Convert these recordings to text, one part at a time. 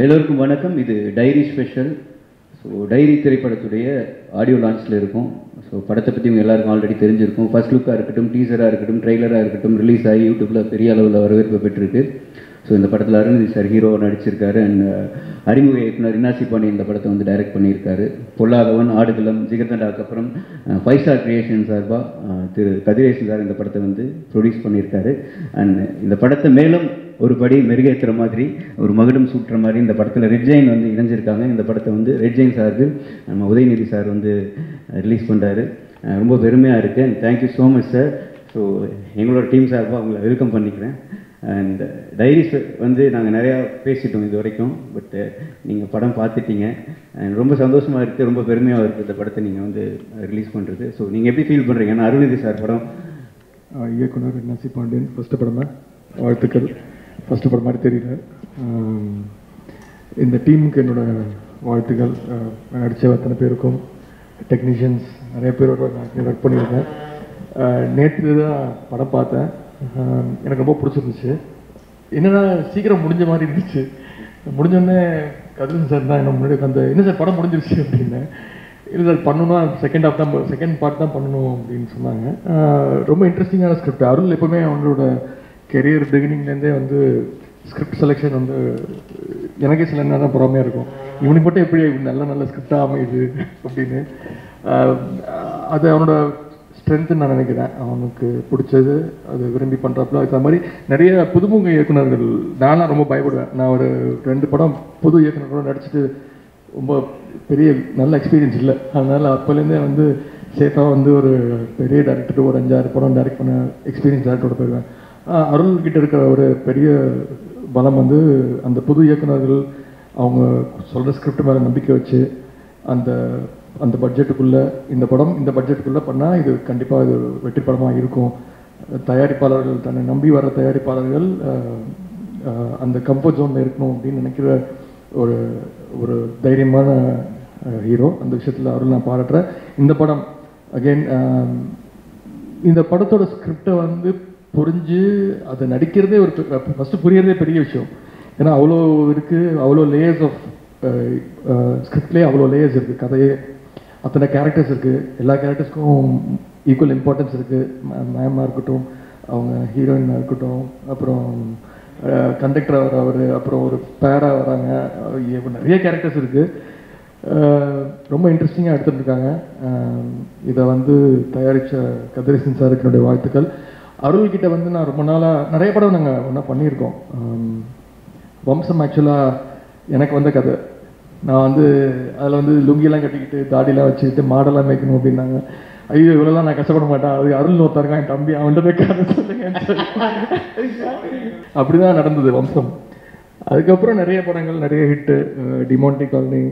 எல்லோருக்கும் வணக்கம். இது டைரி ஸ்பெஷல். ஸோ டைரி திரைப்படத்துடைய ஆடியோ லான்ச்சில் இருக்கும். ஸோ படத்தை பற்றி இவங்க எல்லாருக்கும் ஆல்ரெடி தெரிஞ்சிருக்கும். ஃபர்ஸ்ட் லுக்காக இருக்கட்டும் டீசராக இருக்கட்டும் ட்ரெய்லராக இருக்கட்டும் ரிலீஸ் ஆகி யூடியூப்பில் பெரிய அளவில் வரவேற்பு பெற்றிருக்கு. ஸோ இந்த படத்தில் அருண் சார் ஹீரோ நடிச்சிருக்காரு. அண்ட் அறிமுக இயக்குனர் இன்னாசி பாண்டி இந்த படத்தை வந்து டைரக்ட் பண்ணியிருக்காரு. பொல்லாதவன் ஆடுகளம் ஜிகர்தண்டாவுக்கு அப்புறம் ஃபைவ் ஸ்டார் கிரியேஷன் சார்பாக திரு கதிரேசன் சார் இந்த படத்தை வந்து ப்ரொடியூஸ் பண்ணியிருக்காரு. அண்ட் இந்த படத்தை மேலும் ஒரு படி மெருகேற்றுற மாதிரி ஒரு மகுடம் சூட்டுற மாதிரி இந்த படத்தில் ரெட் ஜெயின் வந்து இணைஞ்சிருக்காங்க. இந்த படத்தை வந்து ரெட் ஜெயின் சாருக்கு நம்ம உதயநிதி சார் வந்து ரிலீஸ் பண்ணுறாரு ரொம்ப பெருமையாக இருக்குது and thank you so much sir so எங்களோட டீம் சார்பாக உங்களை வெல்கம் பண்ணிக்கிறேன். அண்ட் டைரிஸ் வந்து நாங்கள் நிறையா பேசிட்டோம் இது வரைக்கும். பட்டு நீங்கள் படம் பார்த்துட்டீங்க. அண்ட் ரொம்ப சந்தோஷமாக இருக்குது ரொம்ப பெருமையாக இருக்குது இந்த படத்தை நீங்கள் வந்து ரிலீஸ் பண்ணுறது ஸோ நீங்கள் எப்படி ஃபீல் பண்ணுறீங்க ஏன்னா அருள்நிதி சார் படம். இயக்குனர் நசி பாண்டியன் ஃபஸ்ட்டு படமா? வாழ்த்துக்கள். ஃபஸ்ட்டு படம் மாதிரி தெரியல இந்த டீமுக்கு என்னோட வாழ்த்துக்கள். Uh, நடித்த அத்தனை பேருக்கும் டெக்னீஷியன்ஸ் நிறைய பேரோட நான் ஒர்க் பண்ணியிருக்கேன். Uh, நேற்று தான் படம் பார்த்தேன். Um, எனக்கு ரொம்ப பிடிச்சிருந்துச்சு. என்னன்னா சீக்கிரம் முடிஞ்ச மாதிரி இருந்துச்சு. முடிஞ்சோடனே கதிரன் சார் தான் என்ன முன்னாடி உட்காந்து என்ன சார் படம் முடிஞ்சிருச்சு? அப்படின்னு. இல்லை சார் பண்ணணும்னா செகண்ட் ஹாஃப் தான் செகண்ட் பார்ட் தான் பண்ணணும் அப்படின்னு சொன்னாங்க. Uh, ரொம்ப இன்ட்ரெஸ்டிங்கான ஸ்கிரிப்ட் அருள் எப்போவுமே அவங்களோட கெரியர் பிகினிங்லேருந்தே வந்து ஸ்கிரிப்ட் செலெக்ஷன் வந்து எனக்கே சில நேரம் புறமையாக இருக்கும். இவனுக்கு மட்டும் எப்படி நல்ல நல்ல ஸ்கிரிப்டாக அமையுது அப்படின்னு. அது அவனோட ஸ்ட்ரென்த்துன்னு நான் நினைக்கிறேன். அவனுக்கு பிடிச்சது அது விரும்பி பண்ணுறப்பல அது மாதிரி நிறைய புதுமுக இயக்குனர்கள் நான்லாம் ரொம்ப பயப்படுவேன். நான் ஒரு ரெண்டு படம் புது இயக்குனரோட நடிச்சிட்டு ரொம்ப பெரிய நல்ல எக்ஸ்பீரியன்ஸ் இல்லை. அதனால் அப்போலேருந்தே வந்து சேஃபாக வந்து ஒரு பெரிய டேரக்டர் ஒரு அஞ்சாறு படம் டைரக்ட் பண்ண எக்ஸ்பீரியன்ஸ் டேரக்டரோட போயிடுவேன். அருண் அருள் கிட்ட இருக்கிற ஒரு பெரிய பலம் வந்து அந்த புது இயக்குனர்கள் அவங்க சொல்கிற ஸ்கிரிப்ட் மேலே நம்பிக்கை வச்சு அந்த அந்த பட்ஜெட்டுக்குள்ளே இந்த படம் இந்த பட்ஜெட்டுக்குள்ளே பண்ணால் இது கண்டிப்பாக இது வெற்றி படமாக இருக்கும். தயாரிப்பாளர்கள் தன்னை நம்பி வர தயாரிப்பாளர்கள் அந்த கம்ஃபர்ட் ஜோனில் இருக்கணும் அப்படின்னு நினைக்கிற ஒரு ஒரு தைரியமான ஹீரோ அந்த விஷயத்தில் அருள் நான் பாராட்டுறேன். இந்த படம் அகெயின் இந்த படத்தோட ஸ்கிரிப்டை வந்து புரிஞ்சு அதை நடிக்கிறதே ஒரு ஃபஸ்ட்டு புரியறதே பெரிய விஷயம். ஏன்னா அவ்வளோ இருக்குது அவ்வளோ லேயர்ஸ் ஆஃப் ஸ்கிரிப்ட்லேயே அவ்வளோ லேயர்ஸ் இருக்குது கதையே அத்தனை கேரக்டர்ஸ் இருக்குது எல்லா கேரக்டர்ஸ்க்கும் ஈக்குவல் இம்பார்ட்டன்ஸ் இருக்குது மேமாக இருக்கட்டும் அவங்க ஹீரோயினாக இருக்கட்டும் அப்புறம் கண்டக்டராக வர அவர் அப்புறம் ஒரு பேராக வராங்க. நிறைய கேரக்டர்ஸ் இருக்குது ரொம்ப இன்ட்ரெஸ்டிங்காக எடுத்துகிட்டு இருக்காங்க. இதை வந்து தயாரித்த கதிரேசன் சாருக்கு என்னுடைய வாழ்த்துக்கள். அருள்கிட்ட வந்து நான் ரொம்ப நாளாக நிறைய படம் நாங்கள் ஒன்றா பண்ணியிருக்கோம். வம்சம் ஆக்சுவலாக எனக்கு வந்த கதை. நான் வந்து அதில் வந்து லுங்கிலாம் கட்டிக்கிட்டு தாடிலாம் வச்சுக்கிட்டு மாடெல்லாம் மேய்க்கணும் அப்படின்னாங்க. ஐயோ இவ்வளோலாம் நான் கஷ்டப்பட மாட்டேன். அது அருள் ஒருத்தருக்கான் என் தம்பி அவன்கிட்ட போய் கதை சொல்லுங்கன்னு சொல்லி. அப்படிதான் நடந்தது வம்சம். அதுக்கப்புறம் நிறைய படங்கள் நிறைய ஹிட்டு டிமாண்டி காலனி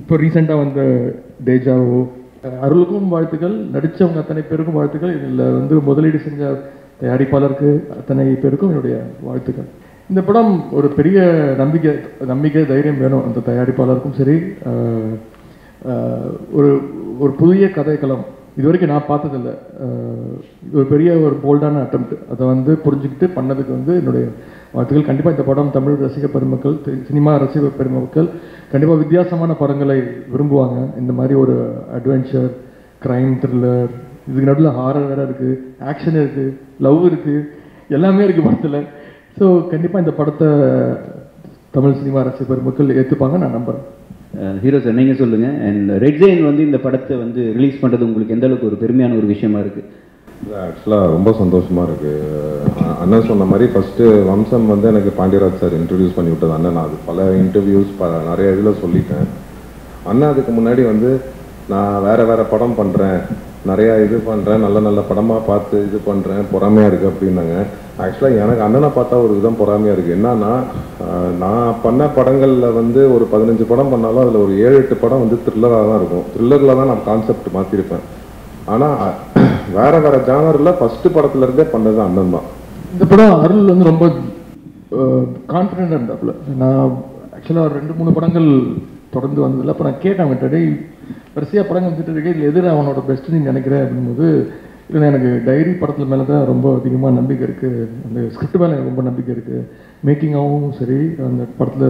இப்போ ரீசெண்டாக வந்த டேஜாவோ அருளுக்கும் வாழ்த்துக்கள் நடித்தவங்க அத்தனை பேருக்கும் வாழ்த்துக்கள். இதில் வந்து முதலீடு செஞ்ச தயாரிப்பாளருக்கு அத்தனை பேருக்கும் என்னுடைய வாழ்த்துக்கள். இந்த படம் ஒரு பெரிய நம்பிக்கை நம்பிக்கை தைரியம் வேணும் அந்த தயாரிப்பாளருக்கும் சரி. ஒரு ஒரு புதிய கதைக்களம். இது வரைக்கும் நான் பார்த்ததில்ல. இது ஒரு பெரிய ஒரு போல்டான அட்டம் அதை வந்து புரிஞ்சுக்கிட்டு பண்ணதுக்கு வந்து என்னுடைய வாழ்த்துக்கள். கண்டிப்பாக இந்த படம் தமிழ் ரசிக பெருமக்கள் சினிமா ரசிக பெருமக்கள் கண்டிப்பாக வித்தியாசமான படங்களை விரும்புவாங்க. இந்த மாதிரி ஒரு அட்வென்ச்சர் க்ரைம் த்ரில்லர் இதுக்கு நடுவில் ஹாரர் வேற இருக்குது ஆக்ஷன் இருக்குது லவ் இருக்குது எல்லாமே இருக்குது படத்தில். ஸோ கண்டிப்பாக இந்த படத்தை தமிழ் சினிமா ரசிக பெருமக்கள் ஏற்றுப்பாங்க நான் நம்புகிறேன் ஹீரோ சார் நீங்கள் சொல்லுங்கள் அண்ட் ரெட் ஜெயின் வந்து இந்த படத்தை வந்து ரிலீஸ் பண்ணுறது உங்களுக்கு எந்த அளவுக்கு ஒரு பெருமையான ஒரு விஷயமா இருக்குது ஆக்சுவலாக ரொம்ப சந்தோஷமாக இருக்குது அண்ணன் சொன்ன மாதிரி ஃபஸ்ட்டு வம்சம் வந்து எனக்கு பாண்டியராஜ் சார் இன்ட்ரடியூஸ் பண்ணி விட்டது அண்ணன். நான் அது பல இன்டர்வியூஸ் ப நிறைய இதில் சொல்லிட்டேன். அண்ணன் அதுக்கு முன்னாடி வந்து நான் வேறு வேறு படம் பண்ணுறேன் நிறையா இது பண்ணுறேன் நல்ல நல்ல படமாக பார்த்து இது பண்ணுறேன் பொறாமையாக இருக்குது அப்படின்னாங்க. ஆக்சுவலாக எனக்கு அண்ணனை பார்த்தா ஒரு விதம் பொறாமையாக இருக்குது என்னன்னா நான் பண்ண படங்களில் வந்து ஒரு பதினஞ்சு படம் பண்ணாலும் அதில் ஒரு ஏழு எட்டு படம் வந்து த்ரில்லராக தான் இருக்கும். த்ரில்லரில் தான் நான் கான்செப்ட் மாற்றிருப்பேன் ஆனால் வேற வேறு ஜானரில் ஃபஸ்ட்டு படத்துலேருந்தே பண்ணது அண்ணன் தான். இந்த படம் அருள் வந்து ரொம்ப கான்ஃபிடென்ட்டாக இருந்தாப்புல. நான் ஆக்சுவலாக ரெண்டு மூணு படங்கள் தொடர்ந்து வந்ததில்ல. அப்போ நான் கேட்டேன் அவன்கிட்ட வரிசையாக படங்கள் வந்துட்டு இருக்கேன் இதில் எதிர அவனோட பெஸ்ட் நீ நினைக்கிறேன் அப்படிங்கும்போது இல்லை எனக்கு டைரி படத்தில் மேலே தான் ரொம்ப அதிகமாக நம்பிக்கை இருக்குது அந்த ஸ்கிரிப்ட் மேலே எனக்கு ரொம்ப நம்பிக்கை இருக்குது மேக்கிங்காகவும் சரி அந்த படத்தில்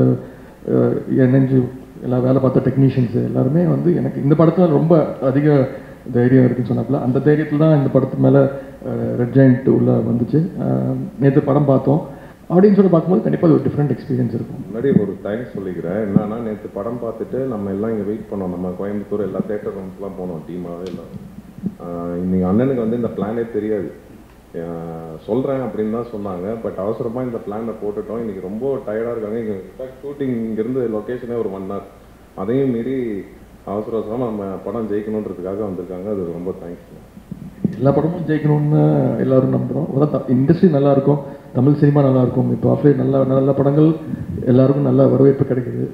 இணைஞ்சு எல்லா வேலை பார்த்த டெக்னீஷியன்ஸு எல்லாருமே வந்து எனக்கு இந்த படத்தில் ரொம்ப அதிக தைரியம் இருக்குன்னு சொன்னாப்புல. அந்த தைரியத்தில் தான் இந்த படத்து மேலே ரெட் ஜாயிண்ட் உள்ள வந்துச்சு. நேற்று படம் பார்த்தோம். ஆடியன்ஸோட பார்க்கும்போது கண்டிப்பாக அது ஒரு டிஃப்ரெண்ட் எக்ஸ்பீரியன்ஸ் இருக்கும். முன்னாடி ஒரு தேங்க்ஸ் சொல்லிக்கிறேன். என்னன்னா நேற்று படம் பார்த்துட்டு நம்ம எல்லாம் இங்கே வெயிட் பண்ணோம். நம்ம கோயம்புத்தூர் எல்லா தேட்டர் ரூம்ஸ்லாம் போனோம். டீமாகவே எல்லாம். இன்னைக்கு அண்ணனுக்கு வந்து இந்த பிளானே தெரியாது. சொல்கிறேன் அப்படின்னு தான் சொன்னாங்க. பட் அவசரமாக இந்த பிளானை போட்டுட்டோம். இன்னைக்கு ரொம்ப டயர்டாக இருக்காங்க. இங்கே ஷூட்டிங் இங்கேருந்து லொக்கேஷனே ஒரு ஒன் ஹவர் அதையும் மீறி அவசர அவசரமாக நம்ம படம் ஜெயிக்கணுன்றதுக்காக வந்திருக்காங்க. அது ரொம்ப தேங்க்ஸ் எல்லா படமும் ஜெயிக்கணும்னு எல்லாரும் நம்புகிறோம் அதான் இண்டஸ்ட்ரி நல்லா இருக்கும் தமிழ் சினிமா நல்லா இருக்கும் இப்போ ஆஃப்லே நல்ல நல்ல படங்கள் எல்லாருக்கும் நல்ல வரவேற்பு கிடைக்குது.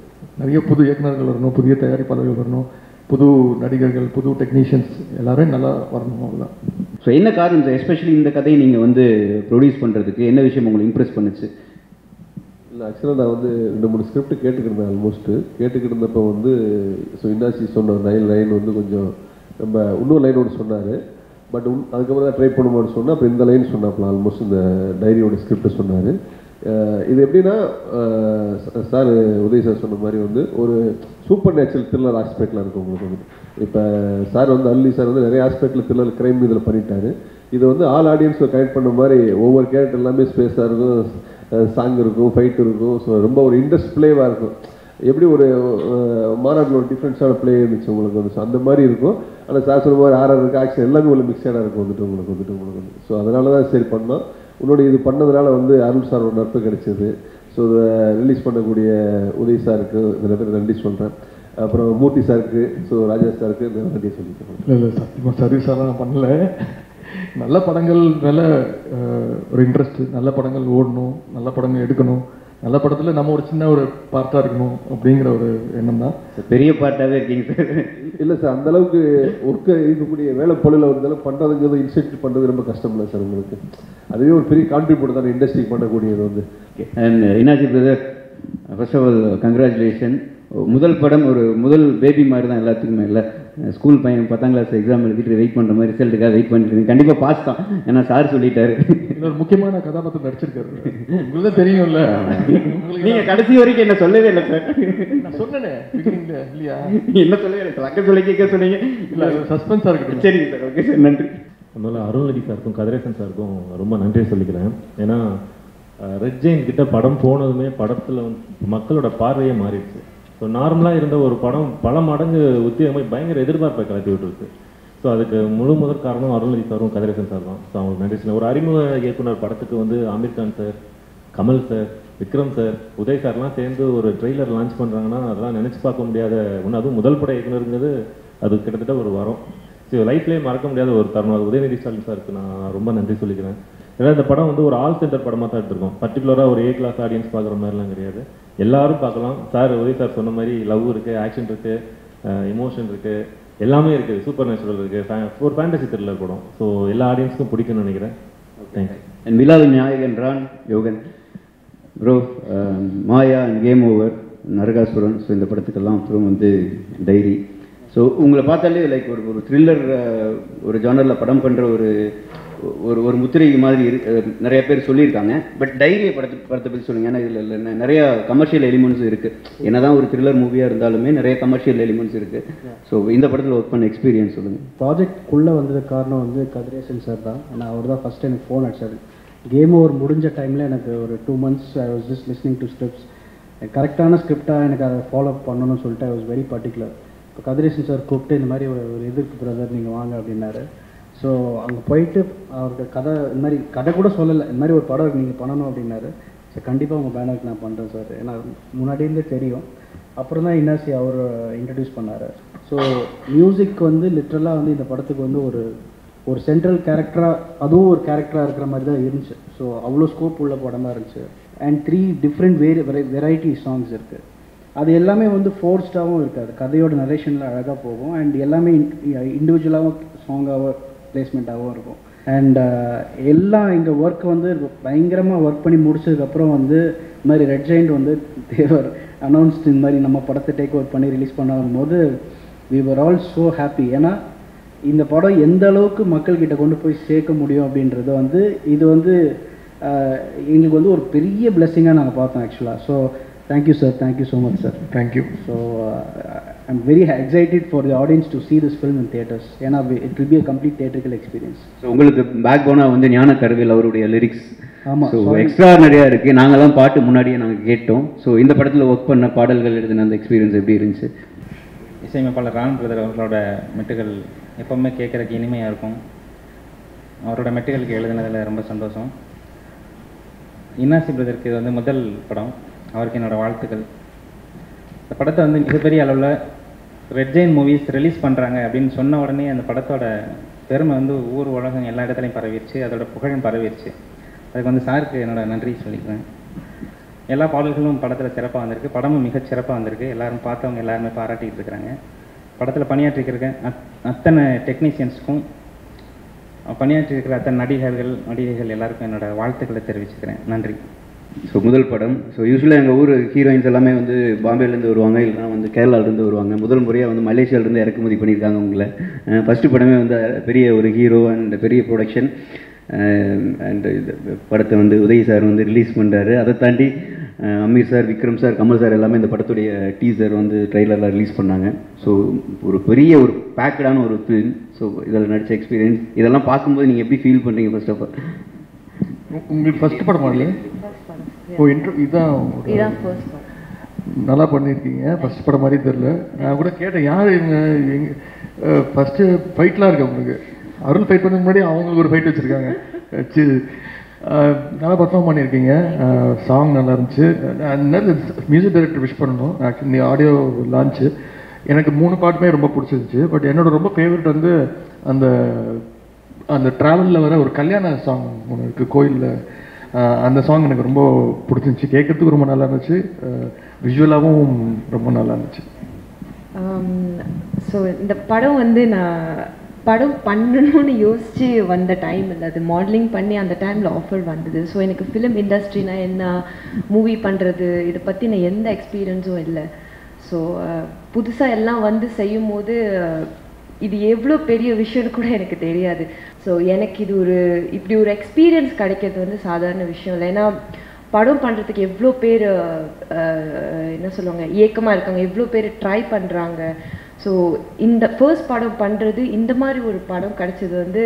நிறைய புது இயக்குனர்கள் வரணும் புதிய தயாரிப்பாளர்கள் வரணும் புது நடிகர்கள் புது டெக்னீஷியன்ஸ் எல்லாரும் நல்லா வரணும் அவ்வளோதான் ஸோ என்ன காரணம் சார் எஸ்பெஷலி இந்த கதையை நீங்கள் வந்து ப்ரொடியூஸ் பண்ணுறதுக்கு என்ன விஷயம் உங்களை இம்ப்ரெஸ் பண்ணுச்சு? இல்லை ஆக்சுவலாக நான் வந்து ரெண்டு மூணு ஸ்கிரிப்ட் கேட்டுக்கிட்டு ஆல்மோஸ்ட்டு கேட்டுக்கிட்டு இருந்தப்போ வந்து ஸோ இன்னாசி சொன்ன ஒரு லைன் லைன் வந்து கொஞ்சம் நம்ம இன்னொரு லைன் ஒன்று சொன்னார். பட் உன் அதுக்கப்புறம் தான் ட்ரை பண்ணுவோம்னு சொன்னால் அப்புறம் இந்த லைன் சொன்னாப்பில் ஆல்மோஸ்ட் இந்த டைரியோட ஸ்கிரிப்ட் சொன்னார். இது எப்படின்னா சார் உதய் சார் சொன்ன மாதிரி வந்து ஒரு சூப்பர் நேச்சுரல் த்ரில்லர் ஆஸ்பெக்டில் இருக்கும் உங்களுக்கு வந்து. இப்போ சார் வந்து அல்லி சார் வந்து நிறைய ஆஸ்பெக்டில் த்ரில்லர் கிரைம் இதில் பண்ணிட்டாரு. இது வந்து ஆல் ஆடியன்ஸை கனெக்ட் பண்ண மாதிரி ஒவ்வொரு கேரக்டர் எல்லாமே ஸ்பேஸாக இருக்கும். சாங் இருக்கும் ஃபைட் இருக்கும். ஸோ ரொம்ப ஒரு இன்ட்ரெஸ்ட் பிளேவாக இருக்கும். எப்படி ஒரு மாநாட்டில் ஒரு டிஃப்ரெண்ட்ஸான பிளே இருந்துச்சு உங்களுக்கு வந்து? அந்த மாதிரி இருக்கும். ஆனால் சார் சொல்லும் போது ஆர்ஆர் இருக்குது ஆக்ஷன் எல்லாமே உள்ள மிக்சடாக இருக்கும். வந்துட்டு உங்களுக்கு வந்துட்டு உங்களுக்கு வந்து ஸோ அதனால தான் சரி பண்ணோம். உன்னோட இது பண்ணதுனால வந்து அருள் சார் ஒரு நட்பு கிடைச்சிது. ஸோ இதை ரிலீஸ் பண்ணக்கூடிய உதய் சாருக்கு நிறைய பேர் நன்றி சொல்கிறேன் அப்புறம் மூர்த்தி சாருக்கு ஸோ ராஜா சாருக்கு நன்றி சொல்லிக்கிறேன். இல்லை இல்லை சத்தியமாக சர்வீஸாக நான் பண்ணல. நல்ல படங்கள் மேலே அஹ், ஒரு இன்ட்ரெஸ்ட் நல்ல படங்கள் ஓடணும் நல்ல படங்கள் எடுக்கணும். நல்ல படத்தில் நம்ம ஒரு சின்ன ஒரு பார்ட்டாக இருக்கணும் அப்படிங்கிற ஒரு எண்ணம் தான். பெரிய பாட்டாகவே இருக்கீங்க சார். இல்லை சார் அந்த அளவுக்கு ஒர்க்க இருக்கக்கூடிய வேலை பொருளில் ஒரு அளவுக்கு பண்ணுறதுங்கிறது இன்ஸ்டியூட் பண்ணுறது ரொம்ப கஷ்டம் இல்லை சார் உங்களுக்கு. அதுவே ஒரு பெரிய கான்ட்ரிபியூட் தான் இண்டஸ்ட்ரிக்கு பண்ணக்கூடியது வந்து. And Innasi brother first of all congratulation முதல் படம் ஒரு முதல் பேபி மாதிரி தான் எல்லாத்துக்குமே இல்லை. ஸ்கூல் பையன் பத்தாம் கிளாஸ் எக்ஸாம் எழுதிட்டு வெயிட் பண்ணுற மாதிரி ரிசல்ட்டுக்காக வெயிட் பண்ணிட்டு இருக்கேன் கண்டிப்பாக பாஸ் தான். ஏன்னா சார் சொல்லிட்டாரு. இன்னொரு முக்கியமான கதாபாத்திரம் நடிச்சிருக்காரு. உங்களுக்கு தான் தெரியும்ல. நீங்கள் கடைசி வரைக்கும் என்ன சொல்லவே இல்லை சார் நான் சொன்னேனே இல்லையா? என்ன சொல்லவே இல்லை சார் அக்க சொல்லி கேட்க சொன்னீங்க. இல்லை சஸ்பென்ஸாக இருக்கட்டும். சரிங்க சார் ஓகே சார் நன்றி. அதனால அருள்நிதி சாருக்கும் கதிரேசன் சாருக்கும் ரொம்ப நன்றி சொல்லிக்கிறேன். ஏன்னா ரெட் ஜெயின் கிட்ட படம் போனதுமே படத்தில் வந்து மக்களோட பார்வையே மாறிடுச்சு. ஸோ நார்மலாக இருந்த ஒரு படம் பல மடங்கு உத்தியோகமாக பயங்கர எதிர்பார்ப்பை கலத்தி விட்டுருக்கு. ஸோ அதுக்கு முழு முதல் காரணம் அருள்நிதி சாரும் கதிரேசன் சார் தான் ஸோ அவங்க நன்றி ஒரு அறிமுக இயக்குனர் படத்துக்கு வந்து Aamir Khan sir Kamal sir Vikram sir Udhay சார்லாம் சேர்ந்து ஒரு ட்ரெய்லர் லான்ச் பண்ணுறாங்கன்னா அதெல்லாம் நினச்சி பார்க்க முடியாத ஒன்று அதுவும் முதல் பட இயக்குனருங்கிறது அது கிட்டத்தட்ட ஒரு வரம். ஸோ லைஃப்லேயே மறக்க முடியாத ஒரு தருணம். அது உதயநிதி ஸ்டாலின் சாருக்கு நான் ரொம்ப நன்றி சொல்லிக்கிறேன். ஏன்னா இந்த படம் வந்து ஒரு ஆல் சென்டர் படமாக தான் எடுத்திருக்கோம். பர்டிகுலராக ஒரு ஏ கிளாஸ் ஆடியன்ஸ் பார்க்குற மாதிரிலாம் கிடையாது. எல்லாரும் பார்க்கலாம். சார் உதய் சார் சொன்ன மாதிரி லவ் இருக்குது ஆக்ஷன் இருக்குது எமோஷன் இருக்குது எல்லாமே இருக்குது சூப்பர் நேச்சுரல் இருக்குது ஒரு ஃபேண்டசி த்ரில்லர் படம். ஸோ எல்லா ஆடியன்ஸ்க்கும் பிடிக்கும்னு நினைக்கிறேன். தேங்க்யூ அண்ட் விழாவின் நாயகன் Ron Yohan bro Maya and game over Naragasooran. So இந்த படத்துக்கெல்லாம் அப்புறம் வந்து டைரி ஸோ உங்களை பார்த்தாலே லைக் ஒரு ஒரு த்ரில்லர் ஒரு ஜானரில் படம் பண்ணுற ஒரு ஒரு ஒரு முத்திரை மாதிரி இரு நிறைய பேர் சொல்லியிருக்காங்க. பட் டைரியை படத்தை படத்தை பற்றி சொல்லுங்க. ஏன்னா இதில் நிறைய கமர்ஷியல் எலிமெண்ட்ஸ் இருக்குது என்னதான் ஒரு த்ரில்லர் மூவியாக இருந்தாலுமே நிறைய கமர்ஷியல் எலிமெண்ட்ஸ் இருக்குது ஸோ இந்த படத்தில் ஒர்க் பண்ண எக்ஸ்பீரியன்ஸ் சொல்லுங்கள் ப்ராஜெக்ட்குள்ளே வந்ததுக்கு காரணம் வந்து கதிரேசன் சார் தான். ஏன்னா அவர் தான் ஃபஸ்ட் எனக்கு ஃபோன் அடிச்சார். கேம் ஓவர் முடிஞ்ச டைமில் எனக்கு ஒரு two months I was just listening to scripts கரெக்டான ஸ்கிரிப்டாக எனக்கு அதை ஃபாலோ பண்ணணும்னு சொல்லிட்டு ஐ வாஸ் வெரி பர்டிகுலர் இப்போ கதிரேசன் சார் கூப்பிட்டு இந்த மாதிரி ஒரு ஒரு எதிர்ப்பு பிரதர் நீங்கள் வாங்க அப்படின்னாரு. ஸோ அங்கே போயிட்டு அவரோட கதை இந்த மாதிரி கதை கூட சொல்லலை. இந்த மாதிரி ஒரு படம் நீங்கள் பண்ணணும் அப்படின்னாரு. சரி கண்டிப்பாக உங்கள் பேனருக்கு நான் பண்ணுறேன் சார் ஏன்னா முன்னாடியிருந்தே தெரியும். அப்புறம் தான் இன்னாசி அவர் இன்ட்ரடியூஸ் பண்ணார். ஸோ மியூசிக் வந்து லிட்ரலாக வந்து இந்த படத்துக்கு வந்து ஒரு ஒரு சென்ட்ரல் கேரக்டராக அதுவும் ஒரு கேரக்டராக இருக்கிற மாதிரி தான் இருந்துச்சு. ஸோ அவ்வளோ ஸ்கோப் உள்ள படமாக இருந்துச்சு. And three different very variety songs இருக்குது அது எல்லாமே வந்து ஃபோர்ஸ்டாகவும் இருக்காது கதையோட நரேஷனில் அழகாக போகும். அண்ட் எல்லாமே இண்டிவிஜுவலாகவும் சாங்காகவும் பிளேஸ்மெண்ட்டாகவும் இருக்கும். அண்ட் எல்லாம் எங்கள் ஒர்க் வந்து பயங்கரமாக ஒர்க் பண்ணி முடிச்சதுக்கப்புறம் வந்து இந்த மாதிரி ரெட் ஜெயிண்ட் வந்து தேவர் அனௌன்ஸ்ட் இந்த மாதிரி நம்ம படத்தை டேக் ஓவர் பண்ணி ரிலீஸ் பண்ண வரும்போது we were all so happy ஏன்னா இந்த படம் எந்த அளவுக்கு மக்கள்கிட்ட கொண்டு போய் சேர்க்க முடியும் அப்படின்றத வந்து இது வந்து ஆஹ், எங்களுக்கு வந்து ஒரு பெரிய பிளெஸ்ஸிங்காக நாங்கள் பார்த்தோம் ஆக்சுவலாக so thank you sir thank you so much sir thank you so I'm very excited for the audience to see this film in theaters. ஏன்னா it will be a complete theatrical experience. So உங்களுக்கு back போனால் வந்து ஞான கருவில் அவருடைய lyrics ஆமா, so. Extra நிறையா இருக்குது நாங்களாம் பாட்டு முன்னாடியே நாங்கள் கேட்டோம். ஸோ இந்த படத்தில் ஒர்க் பண்ண பாடல்கள் எழுதின அந்த எக்ஸ்பீரியன்ஸ் எப்படி இருந்துச்சு? இசையமைப்பாளர் ராம் பிரதர் அவர்களோட மெட்டுகள் எப்பவுமே கேட்குறதுக்கு இனிமையாக இருக்கும். அவரோட மெட்டுகளுக்கு எழுதுனதில் ரொம்ப சந்தோஷம். இன்னாசி பிரதருக்கு இது வந்து முதல் படம். அவருக்கு என்னோட வாழ்த்துக்கள். இந்த படத்தை வந்து மிகப்பெரிய அளவில் ரெட் ஜெயின் மூவிஸ் ரிலீஸ் பண்ணுறாங்க அப்படின்னு சொன்ன உடனே அந்த படத்தோட பெருமை வந்து ஊர் உலகம் எல்லா இடத்துலையும் பரவிடுச்சு. அதோட புகழும் பரவிடுச்சு. அதுக்கு வந்து சாருக்கு என்னோட நன்றி சொல்லிக்கிறேன். எல்லா பாடல்களும் படத்தில் சிறப்பாக வந்திருக்கு. படமும் மிகச் சிறப்பாக வந்திருக்கு. எல்லாரும் பார்த்தவங்க எல்லாருமே பாராட்டிகிட்டு இருக்கிறாங்க. படத்தில் பணியாற்றிருக்க அத் அத்தனை டெக்னீஷியன்ஸ்க்கும் பணியாற்றிருக்கிற அத்தனை நடிகர்கள் நடிகைகள் எல்லாருக்கும் என்னோடய வாழ்த்துக்களை தெரிவிச்சுக்கிறேன். நன்றி. ஸோ முதல் படம். ஸோ யூஸ்வலாக எங்கள் ஊர் ஹீரோயின்ஸ் எல்லாமே வந்து பாம்பேலேருந்து வருவாங்க இல்லைனா வந்து கேரளாலேருந்து வருவாங்க. முதல் முறையாக வந்து மலேசியாவிலேருந்து இறக்குமதி பண்ணியிருக்காங்க உங்களை. ஃபஸ்ட்டு படமே வந்து பெரிய ஒரு ஹீரோ அண்ட் பெரிய ப்ரொடக்ஷன் அண்ட் இது படத்தை வந்து உதய் சார் வந்து ரிலீஸ் பண்ணுறாரு அதை தாண்டி Aamir sir Vikram sir Kamal sir எல்லாமே இந்த படத்துடைய டீசர் வந்து ட்ரெய்லரில் ரிலீஸ் பண்ணாங்க. ஸோ ஒரு பெரிய ஒரு பேக்கடான ஒரு ஃபிலிம் ஸோ இதில் நடித்த எக்ஸ்பீரியன்ஸ் இதெல்லாம் பார்க்கும்போது நீங்கள் எப்படி ஃபீல் பண்ணுறீங்க ஃபர்ஸ்ட் ஆஃப் ஆல் உங்களுக்கு ஃபஸ்ட் படம் இல்லையா ஓ இன்ட்ரோ ஃபர்ஸ்ட் படம் நல்லா பண்ணியிருக்கீங்க. ஃபர்ஸ்ட் படம் மாதிரி தெரில நான் கூட கேட்டேன் யார் இவங்க? எங்க ஃபஸ்ட்டு ஃபைட்லாம் இருக்கு உங்களுக்கு? அருள் ஃபைட் பண்ணதுக்கு முன்னாடி அவங்களுக்கு ஒரு ஃபைட் வச்சுருக்காங்க. சரி நல்லா பர்ஃபார்ம் பண்ணியிருக்கீங்க. சாங் நல்லா இருந்துச்சு. மியூசிக் டைரக்டர் விஷ் பண்ணணும். ஆக்சுவலி ஆடியோ லான்ச்சு எனக்கு மூணு பாட்டுமே ரொம்ப பிடிச்சிருந்துச்சு. பட் என்னோட ரொம்ப ஃபேவரட் வந்து அந்த அந்த ட்ராவலில் வர ஒரு கல்யாண சாங் ஒன்று இருக்குது கோயிலில். அந்த சாங் எனக்கு ரொம்ப பிடிச்சிருந்துச்சி. கேட்கறதுக்கு ரொம்ப நல்லா இருந்துச்சு. விஷுவலாகவும் ரொம்ப நல்லா இருந்துச்சு. Um, ஸோ இந்த படம் வந்து நான் படம் பண்ணணும்னு யோசித்து வந்த டைம் இல்லை. அது மாடலிங் பண்ணி அந்த டைமில் ஆஃபர் வந்தது. ஸோ எனக்கு ஃபிலிம் இண்டஸ்ட்ரினா என்ன மூவி பண்ணுறது இதை பற்றி நான் எந்த எக்ஸ்பீரியன்ஸும் இல்லை. ஸோ புதுசாக எல்லாம் வந்து செய்யும் போது இது எவ்வளோ பெரிய விஷயம்னு கூட எனக்கு தெரியாது. ஸோ எனக்கு இது ஒரு இப்படி ஒரு எக்ஸ்பீரியன்ஸ் கிடைக்கிறது வந்து சாதாரண விஷயம் இல்லை. ஏன்னா படம் பண்ணுறதுக்கு எவ்வளோ பேர் என்ன சொல்லுவாங்க ஏக்கமாக இருக்காங்க எவ்வளோ பேர் ட்ரை பண்ணுறாங்க ஸோ இந்த ஃபர்ஸ்ட் படம் பண்ணுறது இந்த மாதிரி ஒரு படம் கிடைச்சது வந்து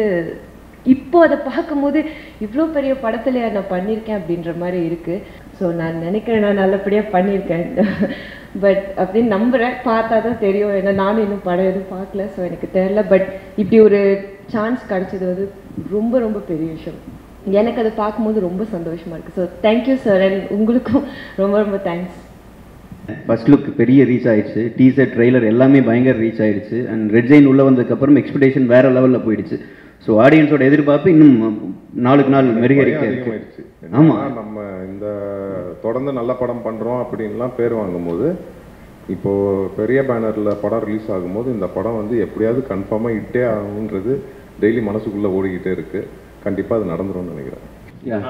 இப்போ அதை பார்க்கும்போது இவ்வளோ பெரிய படத்துல நான் பண்ணியிருக்கேன் அப்படின்ற மாதிரி இருக்குது ஸோ நான் நினைக்கிறேன் நான் நல்லபடியாக பண்ணியிருக்கேன் பட் அப்படின்னு நம்புகிறேன் பார்த்தா தான் தெரியும். ஏன்னா நானும் இன்னும் படம் எதுவும் பார்க்கல. ஸோ எனக்கு தெரில. பட் இப்படி ஒரு சான்ஸ் கிடைச்சது வந்து ரொம்ப ரொம்ப பெரிய விஷயம். எனக்கு அதை பார்க்கும்போது ரொம்ப சந்தோஷமாக இருக்குது ஸோ தேங்க்யூ சார் அண்ட் உங்களுக்கும் ரொம்ப ரொம்ப தேங்க்ஸ் ஃபர்ஸ்ட் லுக் பெரிய ரீச் ஆயிடுச்சு. டீசர் ட்ரெய்லர் எல்லாமே பயங்கர ரீச் ஆயிடுச்சு. அண்ட் ரெட் ஜெயின் உள்ள வந்ததுக்கப்புறம் எக்ஸ்பெக்டேஷன் வேற லெவலில் போயிடுச்சு. ஸோ ஆடியன்ஸோட எதிர்பார்ப்பு இன்னும் நாளுக்கு நாள் மெருகரிக்க இருக்கு. அதிகமாயிடுச்சு. ஆமா. ஆமா. நம்ம இந்த தொடர்ந்து நல்ல படம் பண்றோம் அப்படின்லாம் பேர் வாங்கும்போது இப்போ பெரிய பேனர்ல படம் ரிலீஸ் ஆகும்போது இந்த படம் வந்து எப்படியாவது கன்ஃபார்மா இட்டே ஆகுன்றது டெய்லி மனசுக்குள்ள ஓடிக்கிட்டே இருக்கு. கண்டிப்பா அது நடந்துரும்னு நினைக்கிறேன்.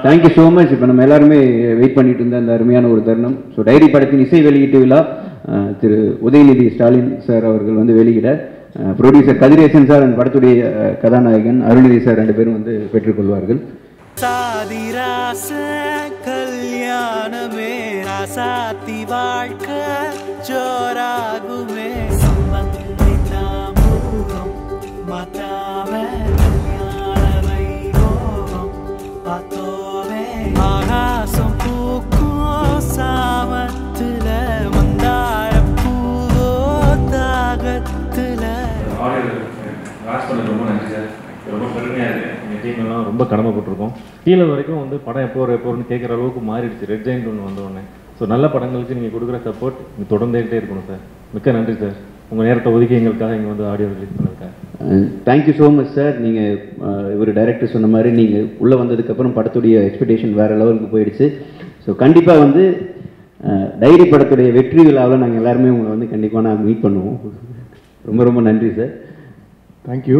தேங்க்யூ ஸோ மச் இப்போ நம்ம எல்லாருமே வெயிட் பண்ணிட்டு இருந்த அந்த அருமையான ஒரு தருணம். ஸோ டைரி படத்தின் இசை வெளியீட்டு விழா அஹ், திரு உதயநிதி ஸ்டாலின் சார் அவர்கள் வந்து வெளியிட ப்ரொடியூசர் கதிரேசன் சார் அந்த படத்துடைய கதாநாயகன் அருள்நிதி சார் ரெண்டு பேரும் வந்து பெற்றுக்கொள்வார்கள். சாதிராச கல்யாணமே ராசாத்தி வாழ்க்கை. ஜோராகுமே சம்பந்தித்தாமுகம் மாத்தாம கல்யாண வைபோகம் பார்த்தோமே ஆகாசம் பூக்கும் சாமத்துல மந்தார பூவோ தாகத்துல ரொம்ப நன்றி சார் ரொம்ப பெருமையாக இருக்குது எங்கள் டீம் ரொம்ப கடமைப்பட்டிருக்கோம். கீழே வரைக்கும் வந்து படம் எப்போ வரும், எப்போ வரும்னு கேட்குற அளவுக்கு மாறிடுச்சு. ரெட் ஜெயின் ஒன்று வந்தோடனே ஸோ நல்ல படங்களுக்கு நீங்கள் கொடுக்குற சப்போர்ட் நீங்கள் தொடர்ந்துகிட்டே இருக்கணும் சார் மிக்க நன்றி சார் உங்கள் நேரத்தை ஒதுக்கி எங்களுக்காக இங்கே வந்து ஆடியோ ரிலீஸ் பண்ணிருக்காங்க thank you so much sir நீங்கள் இவர் டைரக்டர் சொன்ன மாதிரி நீங்கள் உள்ளே வந்ததுக்கப்புறம் படத்துடைய எக்ஸ்பெக்டேஷன் வேறு லெவலுக்கு போயிடுச்சு. ஸோ கண்டிப்பாக வந்து டைரி படத்துடைய வெற்றி விழாவில் நாங்கள் எல்லாருமே உங்களை வந்து கண்டிப்பாக நான் மீட் பண்ணுவோம். ரொம்ப ரொம்ப நன்றி சார் தேங்க்யூ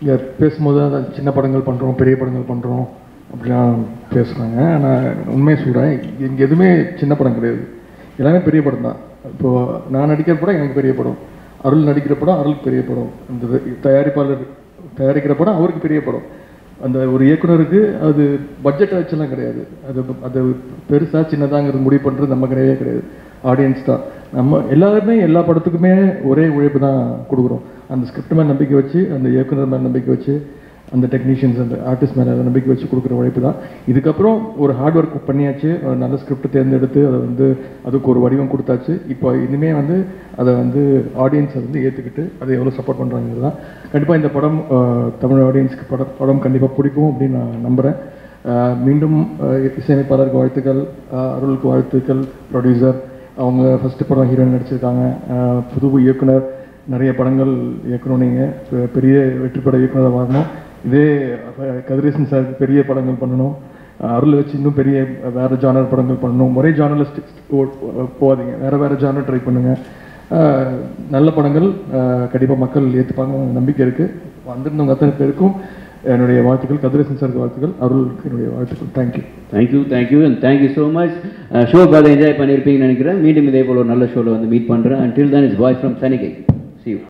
இங்கே பேசும்போது அதான் சின்ன படங்கள் பண்ணுறோம் பெரிய படங்கள் பண்ணுறோம் அப்படிலாம் பேசுகிறாங்க ஆனால் உண்மையை சொல்கிறேன் இங்கே எதுவுமே சின்ன படம் கிடையாது. எல்லாமே பெரிய படம் தான். இப்போது நான் நடிக்கிற படம் எனக்கு பெரிய படம். அருள் நடிக்கிற படம் அருளுக்கு பெரிய படம். இந்த தயாரிப்பாளர் தயாரிக்கிற படம் அவருக்கு பெரிய படம். அந்த ஒரு இயக்குனருக்கு அது பட்ஜெட்டை வச்செல்லாம் கிடையாது. அது அது பெருசாக சின்னதாங்கிறது முடிவு பண்ணுறது நம்ம கிடையவே கிடையாது. ஆடியன்ஸ் தான். நம்ம எல்லாருமே எல்லா படத்துக்குமே ஒரே உழைப்பு தான் கொடுக்குறோம். அந்த ஸ்கிரிப்ட் மேலே நம்பிக்கை வச்சு அந்த இயக்குனர் மேலே நம்பிக்கை வச்சு அந்த டெக்னீஷியன்ஸ் அந்த ஆர்டிஸ்ட் மேலே நம்பிக்கை வச்சு கொடுக்குற உழைப்பு தான் இதுக்கப்புறம் ஒரு ஹார்ட் ஒர்க் பண்ணியாச்சு. நல்ல ஸ்கிரிப்ட் தேர்ந்தெடுத்து அதை வந்து அதுக்கு ஒரு வடிவம் கொடுத்தாச்சு. இப்போ இனிமே வந்து அதை வந்து ஆடியன்ஸை வந்து ஏற்றுக்கிட்டு அதை எவ்வளோ சப்போர்ட் பண்ணுறாங்கிறது தான் கண்டிப்பாக இந்த படம் தமிழ் ஆடியன்ஸ்க்கு படம் படம் கண்டிப்பாக பிடிக்கும் அப்படின்னு நான் நம்புகிறேன் மீண்டும் இசையமைப்பாளருக்கு வாழ்த்துக்கள் அருளுக்கு வாழ்த்துக்கள் ப்ரொடியூசர் அவங்க ஃபஸ்ட்டு படம் ஹீரோயின் நடிச்சிருக்காங்க. புது இயக்குனர். நிறைய படங்கள் இயக்கணும் நீங்கள் பெ- பெரிய வெற்றி பட இயக்குனராக வரணும் இதே கதிரேசன் சார் பெரிய படங்கள் பண்ணணும். அருள் வச்சு இன்னும் பெரிய வேறு ஜானர் படங்கள் பண்ணணும். ஒரே ஜானலிஸ்டிக் போகாதீங்க. வேறு வேறு ஜானர் ட்ரை பண்ணுங்கள் நல்ல படங்கள் கண்டிப்பாக மக்கள் ஏற்றுப்பாங்க நம்பிக்கை இருக்குது வந்திருந்தவங்க அத்தனை பேருக்கும் என்னுடைய வாழ்த்துக்கள். கதிரேசன் சாருக்கு வாழ்த்துக்கள். அருளுக்கு என்னுடைய வாழ்த்துக்கள். Thank you thank you thank you and thank you so much show பார்த்து என்ஜாய் பண்ணியிருப்பீங்கன்னு நினைக்கிறேன். மீண்டும் இதே போல் ஒரு நல்ல ஷோவில் வந்து மீட் பண்ணுறேன் until then is bye from சனிகை see you.